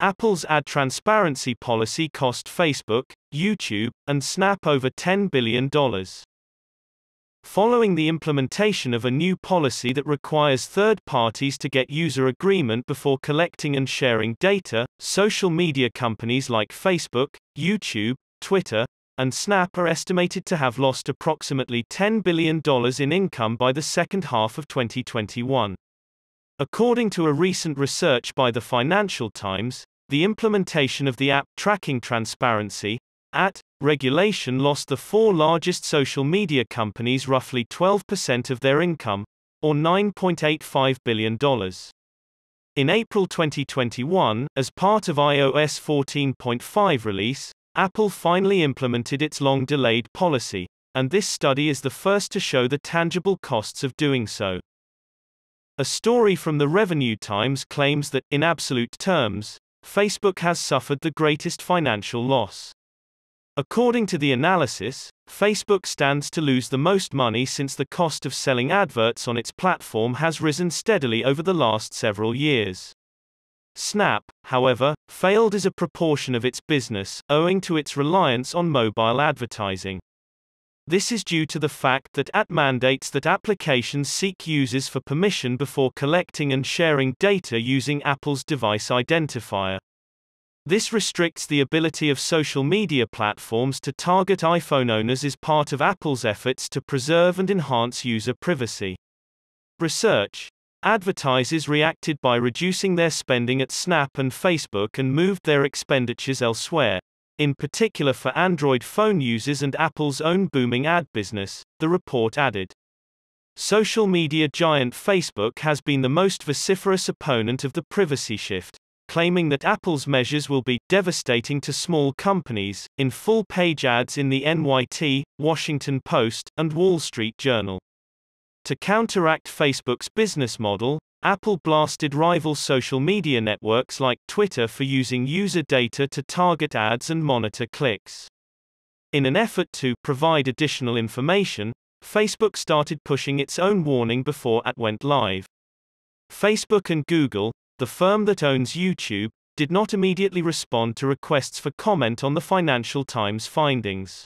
Apple's ad transparency policy cost Facebook, YouTube, and Snap over $10 billion. Following the implementation of a new policy that requires third parties to get user agreement before collecting and sharing data, social media companies like Facebook, YouTube, Twitter, and Snap are estimated to have lost approximately $10 billion in income by the second half of 2021. According to a recent research by the Financial Times, the implementation of the app tracking transparency, at regulation lost the four largest social media companies roughly 12% of their income, or $9.85 billion. In April 2021, as part of iOS 14.5 release, Apple finally implemented its long delayed policy, and this study is the first to show the tangible costs of doing so. A story from the Revenue Times claims that, in absolute terms, Facebook has suffered the greatest financial loss. According to the analysis, Facebook stands to lose the most money since the cost of selling adverts on its platform has risen steadily over the last several years. Snap, however, failed as a proportion of its business, owing to its reliance on mobile advertising. This is due to the fact that ATT mandates that applications seek users for permission before collecting and sharing data using Apple's device identifier. This restricts the ability of social media platforms to target iPhone owners as part of Apple's efforts to preserve and enhance user privacy. Research Advertisers reacted by reducing their spending at Snap and Facebook and moved their expenditures elsewhere, in particular for Android phone users and Apple's own booming ad business, the report added. Social media giant Facebook has been the most vociferous opponent of the privacy shift claiming that Apple's measures will be devastating to small companies, in full page ads in the NYT, Washington Post, and Wall Street Journal. To counteract Facebook's business model, Apple blasted rival social media networks like Twitter for using user data to target ads and monitor clicks. In an effort to provide additional information, Facebook started pushing its own warning before it went live. Facebook and Google, the firm that owns YouTube, did not immediately respond to requests for comment on the Financial Times findings.